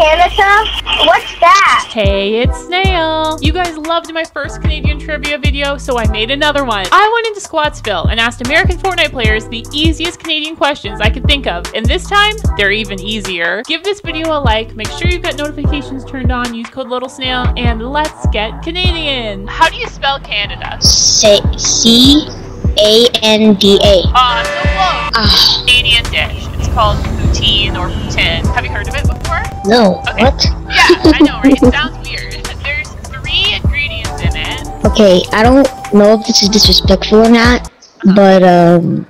Canada? What's that? Hey, it's Snail. You guys loved my first Canadian trivia video, so I made another one. I went into squads fill and asked American Fortnite players the easiest Canadian questions I could think of, and this time, they're even easier. Give this video a like, make sure you've got notifications turned on, use code Little Snail, and let's get Canadian. How do you spell Canada? Say C A N D A. Uh, so close. Ah, Canadian dish. It's called poutine or poutine. Have you heard of it before? no. Okay. What? Yeah, I know, right? It sounds weird. There's three ingredients in it. Okay, I don't know if this is disrespectful or not, but um,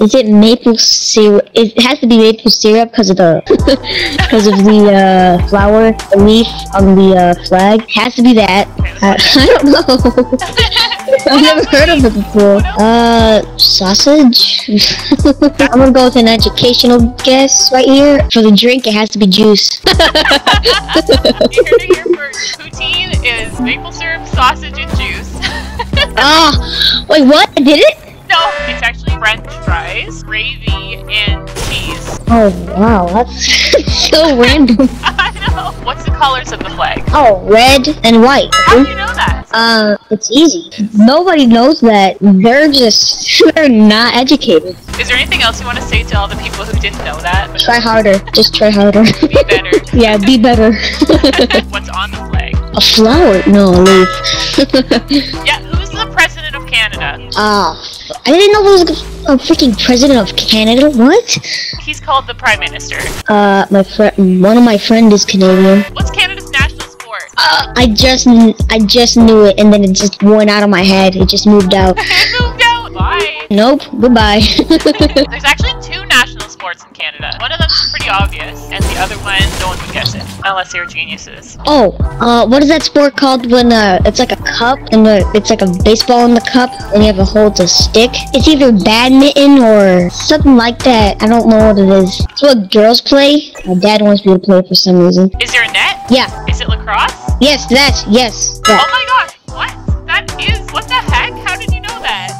is it maple syrup? It has to be maple syrup because of the because of the uh, flower, the leaf on the uh, flag. has to be that. I, I don't know. I've never heard of it before. Uh, sausage. I'm gonna go with an educational guess right here. For the drink, it has to be juice. You heard it here first. Poutine is maple syrup, sausage, and juice. Ah, wait, what? I did it? no, it's actually French fries, gravy, and cheese. Oh wow, that's so random. I know. What's the colors of the flag? Oh, red and white. How do you know that? Uh, it's easy. Nobody knows that. They're just they're not educated. Is there anything else you want to say to all the people who didn't know that? Try harder. Just try harder. Be better. yeah, be better. What's on the flag? a flower? No, a leaf. Yeah, who's the president of Canada? Ah, I didn't know there was a freaking president of Canada. What? He's called the prime minister. Uh, my friend, one of my friend is Canadian. What's Canada's national sport? Uh, I just, I just knew it, and then it just went out of my head. It just moved out. Moved out. Bye. Nope. Goodbye. There's actually two national sports in Canada. One of them's pretty obvious, and the other one, no one would guess it, unless they're geniuses. Oh, uh, what is that sport called when uh, it's like a cup and the, it's like a baseball in the cup and you have to hold the stick? It's either badminton or something like that. I don't know what it is. It's what girls play. My dad wants me to play for some reason. Is there a net? Yeah. Is it lacrosse? Yes, that. Yes. Oh my gosh, what? That is, what the heck? How did you know that?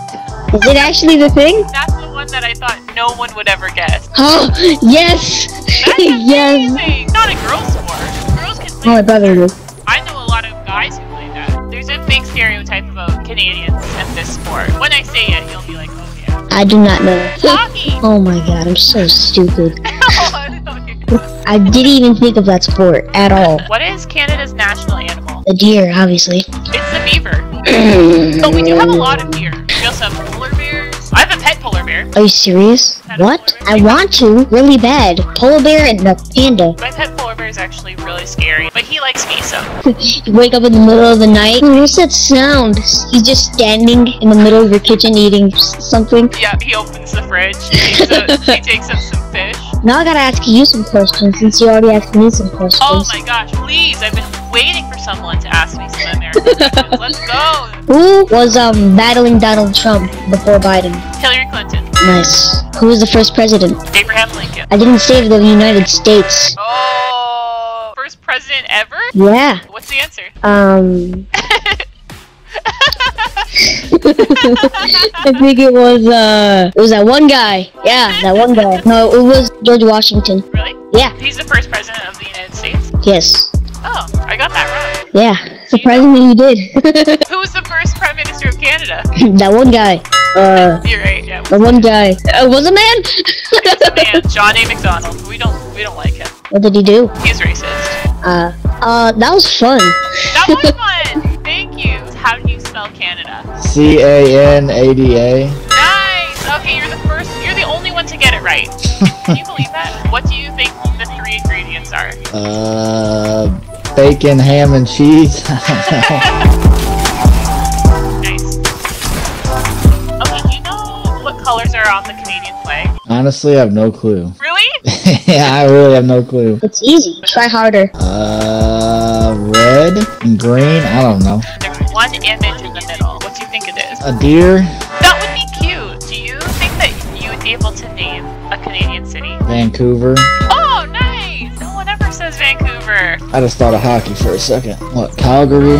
Is it actually the thing? That's the one that I thought no one would ever guess. Oh, yes. That's yes. Not a girl sport. Girls can oh, play Oh, my brother did. I know a lot of guys who play that. There's a big stereotype about Canadians and this sport. When I say it, you'll be like, oh yeah. I do not know. Hockey! Oh my god, I'm so stupid. Oh, I didn't even think of that sport at all. what is Canada's national animal? A deer, obviously. It's the beaver. But we do have a lot of deer. We also have polar bears. I have a pet polar bear. Are you serious? What? I want to, really bad. Polar bear and a panda. My pet polar bear is actually really scary, but he likes me, so. You wake up in the middle of the night. "Hmm, What's that sound? He's just standing in the middle of your kitchen eating something. Yeah, he opens the fridge. He takes, a, he takes up some fish. Now I gotta ask you some questions since you already asked me some questions. Oh my gosh, please. I've been waiting for someone to ask me some American questions. Let's go. Who was um battling Donald Trump before Biden? Hillary Clinton. Nice. Who was the first president? Abraham Lincoln. I didn't say the United States. Oh, first president ever? Yeah. What's the answer? Um. I think it was uh it was that one guy. Yeah, that one guy. No, it was George Washington. really? Yeah. He's the first president of the United States? Yes. Oh, I got that wrong. Yeah. Surprisingly you did. Who was the first prime minister of Canada? that one guy. Uh You're right, yeah. the one guy. Uh, was a man? It's a man, John A. Macdonald. We don't we don't like him. what did he do? He's racist. Uh uh that was fun. That was fun. C A N A D A. Nice. Okay, you're the first. You're the only one to get it right. Can you believe that? What do you think the three ingredients are? Uh, bacon, ham, and cheese. Nice. Okay, do you know what colors are on the Canadian flag? Honestly, I have no clue. Really? yeah, I really have no clue. It's easy. Try harder. Uh, red and green. I don't know. There's one image in the middle. A deer. That would be cute. Do you think that you would be able to name a Canadian city? Vancouver. Oh, nice! No one ever says Vancouver. I just thought of hockey for a second. What? Calgary.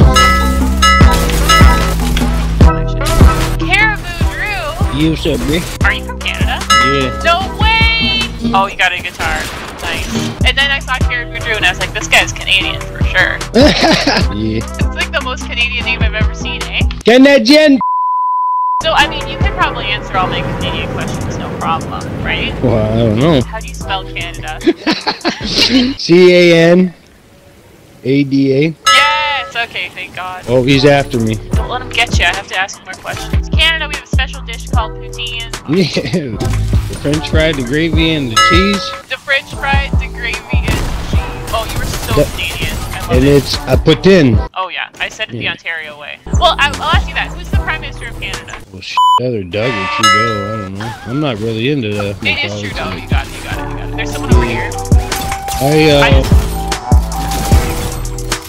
Caribou Drew. You said me? Are you from Canada? Yeah. No way! Oh, you got a guitar. Nice. And then I saw Caribou Drew and I was like, this guy's Canadian for sure. yeah. It's like the most Canadian name I've ever seen, eh? Canadian. So, I mean, you can probably answer all my Canadian questions, no problem, right? Well, I don't know. How do you spell Canada? C A N A D A. yes! Okay, thank God. Oh, he's after me. Don't let him get you. I have to ask more questions. Canada, we have a special dish called poutine. Yeah. The French fry, the gravy, and the cheese. The French fries, the gravy, and the cheese. Oh, you were so That- Canadian. I And it's I put in. Oh yeah, I said it the Ontario way. Well, I, I'll ask you that. Who's the Prime Minister of Canada? Well, sh- either Doug or Trudeau. I don't know. I'm not really into the It is Trudeau. You got it. You got it. You got it. There's someone over here. I uh,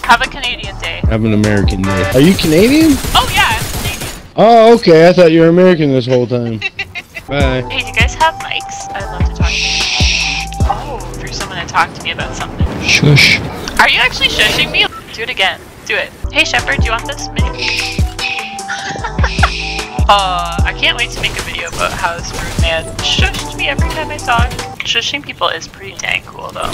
Have a Canadian day. have an American day. Are you Canadian? Oh yeah, I'm Canadian. Oh, okay. I thought you were American this whole time. Bye. Hey, do you guys have mics? I'd love to talk to talk to me about something. Shush. Are you actually shushing me? Do it again. Do it. Hey, Shepard, do you want this mini? uh, I can't wait to make a video about how this rude man shushed me every time I saw him. Shushing people is pretty dang cool, though.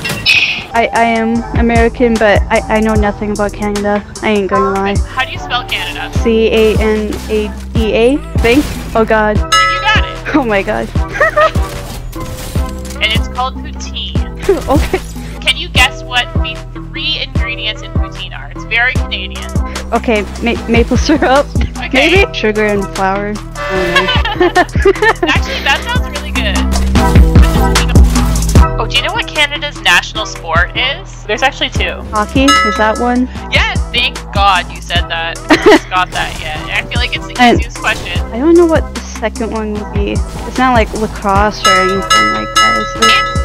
I, I am American, but I, I know nothing about Canada. I ain't gonna lie. How do you spell Canada? C A N A D A, think? Oh god. You got it. Oh my god. And it's called poutine. okay. Can you guess what the three ingredients in poutine are? It's very Canadian. Okay, ma- maple syrup. Okay. Maybe? Sugar and flour. I don't know. Actually, that sounds really good. Oh, do you know what Canada's national sport is? There's actually two. Hockey? Is that one? Yes, thank God you said that. I just got that yet. I feel like it's the And- easiest question. I don't know what the second one would be. It's not like lacrosse or anything like that,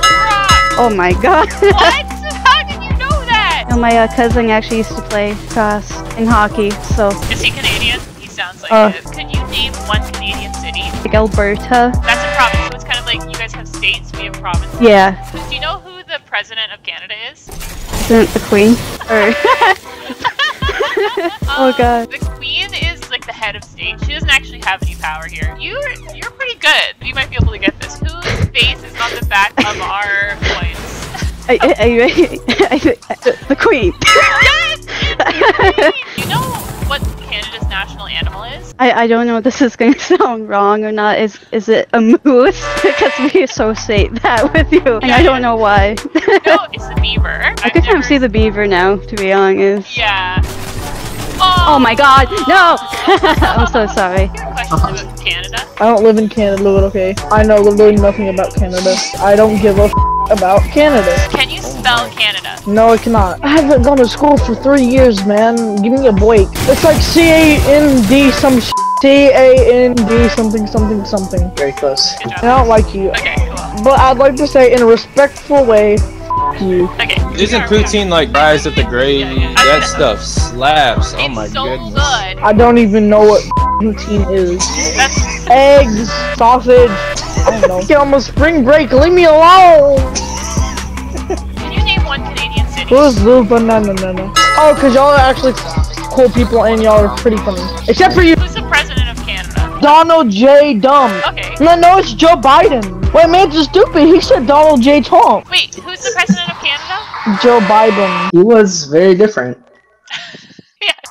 Oh my god. What? How did you know that? No, my uh, cousin actually used to play cross and hockey, so Is he Canadian? He sounds like Uh. it. Could you name one Canadian city? like Alberta. That's a province, so it's kind of like you guys have states, we have provinces. Yeah, Do you know who the president of Canada is? isn't it the queen? Or Oh, Um, God. The queen is like the head of state. She doesn't actually have any power here. You're you're pretty good. You might be able to get this. Whose face is on the back of our coins? I, I, I, the queen. yes! You know what Canada's national animal is? I, I don't know if this is going to sound wrong or not. Is is it a moose? because we associate that with you, and I don't know why. No, it's the beaver. I could kind of see the beaver now, to be honest. Yeah. Oh my god, no! I'm so sorry. Questions uh-huh. about Canada? I don't live in Canada, but okay. I know literally nothing about Canada. I don't give a f- about Canada. Can you spell Canada? No, I cannot. I haven't gone to school for three years, man. Give me a break. It's like C A N D some sh- C A N D something something something. Very close. Good I don't like you, Okay, cool. but I'd like to say in a respectful way, f- you. Okay. Isn't poutine like fries with the gravy? Yeah, yeah. That stuff slaps. Oh my so goodness. good. I don't even know what poutine is. Eggs, sausage. I don't know. Get on my spring break. Leave me alone. Can you name one Canadian city? Who's the banana? nana? Oh, cause y'all are actually cool people and y'all are pretty funny. Except for you, Who's the president of Canada? Donald J. Dumb. Okay. No, no, it's Joe Biden. Wait, man's just stupid. He said Donald J. Trump. Wait, who's the president of Canada? Joe Biden. He was very different.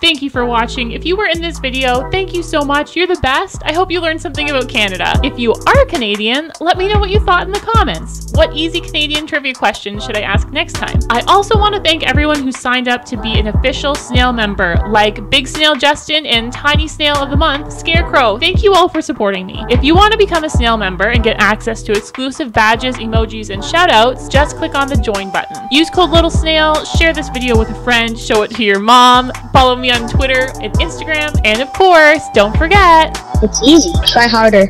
Thank you for watching. If you were in this video, thank you so much. You're the best. I hope you learned something about Canada. If you are Canadian, let me know what you thought in the comments. What easy Canadian trivia questions should I ask next time? I also want to thank everyone who signed up to be an official snail member, like Big Snail Justin and Tiny Snail of the Month, Scarecrow. Thank you all for supporting me. If you want to become a snail member and get access to exclusive badges, emojis, and shoutouts, just click on the join button. Use code Little Snail, share this video with a friend, show it to your mom, follow me on Twitter and Instagram, and of course, don't forget, It's easy. Try harder.